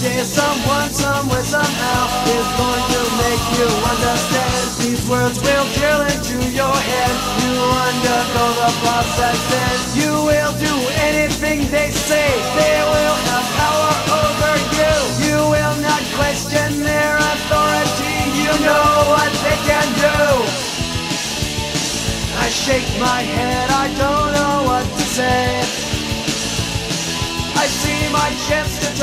day someone, somewhere, somehow is going to make you understand. These words will drill into your head. You undergo the process, then you will do anything they say. They will have power over you. You will not question their authority. You know what they can do. I shake my head, I don't know what to say. I see my chance to turn.